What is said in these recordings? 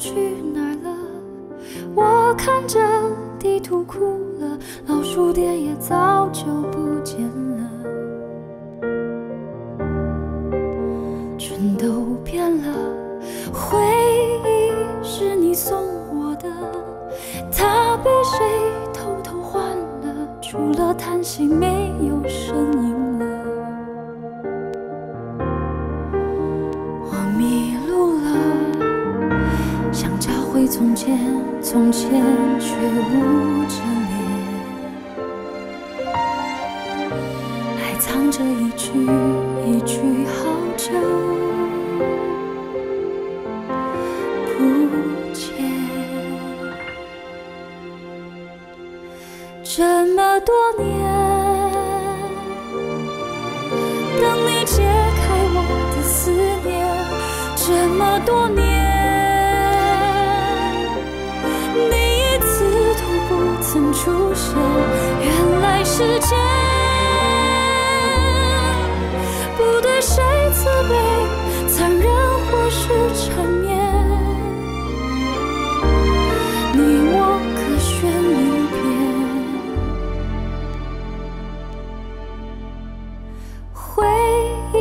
去哪了？我看着地图哭了，老书店也早就不见了，全都变了。回忆是你送我的，它被谁偷偷换了？除了叹息，没有回从前，从前却捂着脸，还藏着一句一句好久不见。这么多年，等你解开我的思念，这么多年，出现。原来时间不对谁慈悲、残忍或是缠绵，你我各选一边。回忆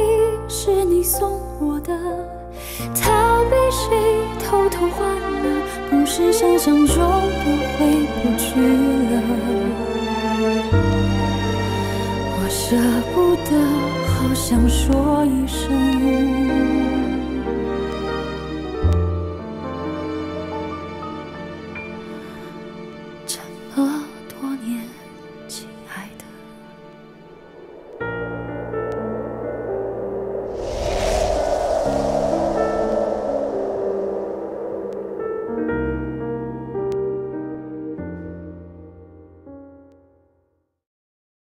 是你送我的，它被谁偷偷换了？是想象中的回不去了。我舍不得，好想说一声。